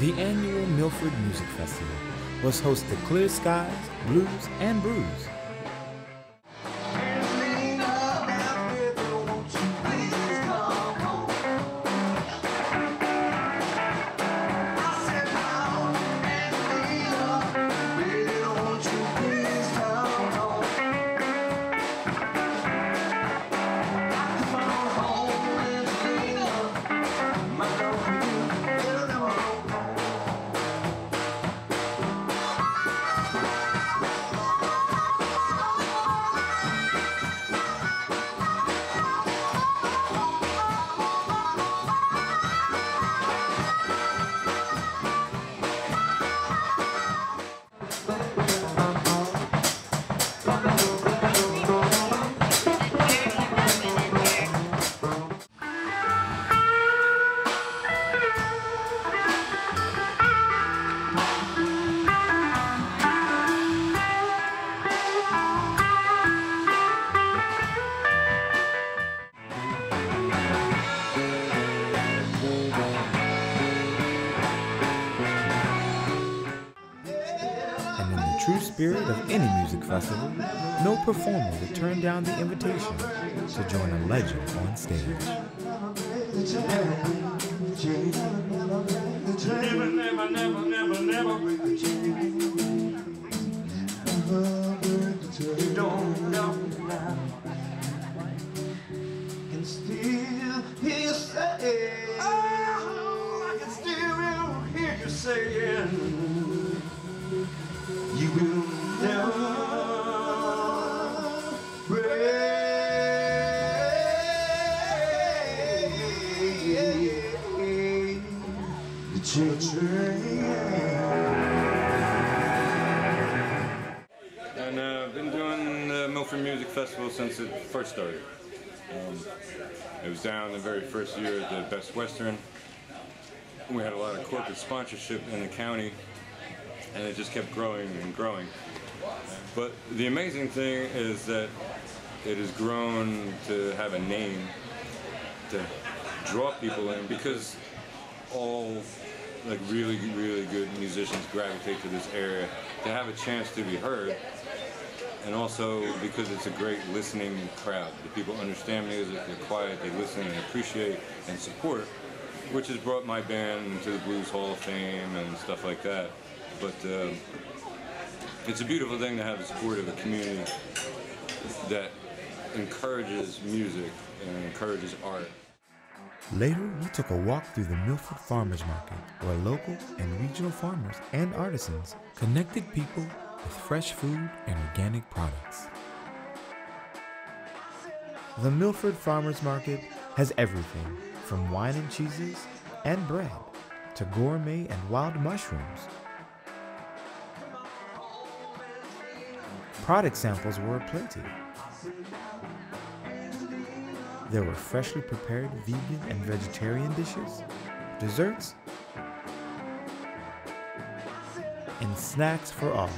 The annual Milford Music Festival was host to Clear Skies, Blues, and Brews. True spirit of any music festival, no performer would turn down the invitation to join a legend on stage. Never, And uh, I've been doing the Milford Music Festival since it first started. Um, it was down the very first year at the Best Western. We had a lot of corporate sponsorship in the county, and it just kept growing and growing. But the amazing thing is that it has grown to have a name to draw people in because all like really, really good musicians gravitate to this area to have a chance to be heard and also because it's a great listening crowd. The people understand music, they're quiet, they listen and appreciate and support, which has brought my band to the Blues Hall of Fame and stuff like that. But uh, it's a beautiful thing to have the support of a community that encourages music and encourages art. Later, we took a walk through the Milford Farmers Market, where local and regional farmers and artisans connected people with fresh food and organic products. The Milford Farmers Market has everything from wine and cheeses and bread to gourmet and wild mushrooms. Product samples were aplenty. There were freshly prepared vegan and vegetarian dishes, desserts, and snacks for all.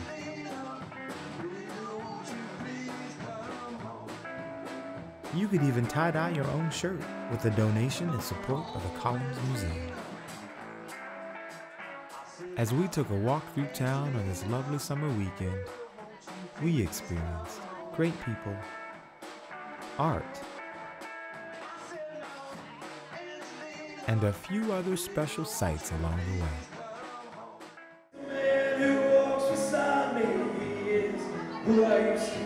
You could even tie-dye your own shirt with a donation in support of the Columns Museum. As we took a walk through town on this lovely summer weekend, we experienced great people, art, and a few other special sights along the way. man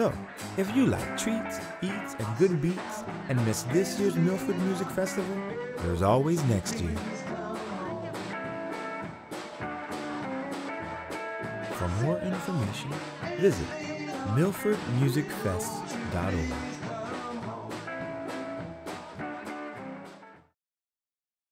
So, if you like treats, eats, and good beats and miss this year's Milford Music Festival, there's always next year. For more information, visit milfordmusicfest.org.